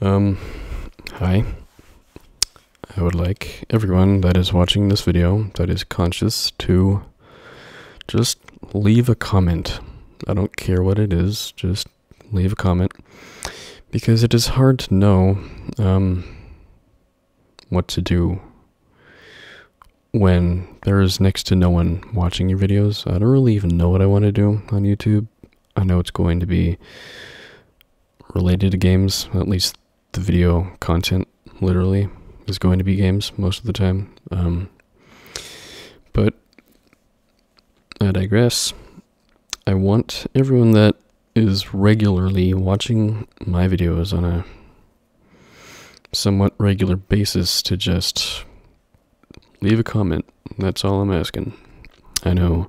Um, hi. I would like everyone that is watching this video that is conscious to just leave a comment. I don't care what it is, just leave a comment. Because it is hard to know um, what to do when there is next to no one watching your videos. I don't really even know what I want to do on YouTube. I know it's going to be related to games, at least the video content, literally, is going to be games most of the time. Um, but I digress. I want everyone that is regularly watching my videos on a somewhat regular basis to just leave a comment. That's all I'm asking. I know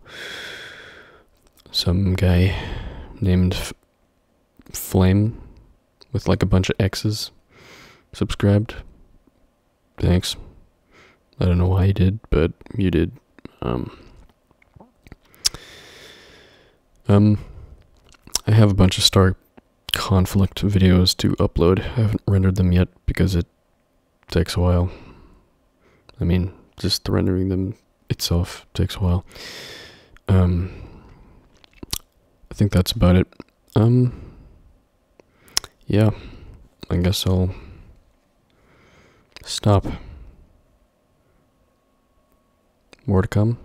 some guy named F- Flame with like a bunch of X's subscribed. Thanks. I don't know why you did, but you did. Um, um, I have a bunch of Star Conflict videos to upload. I haven't rendered them yet because it takes a while. I mean, just rendering them itself takes a while. Um, I think that's about it. Um, yeah, I guess I'll stop. More to come.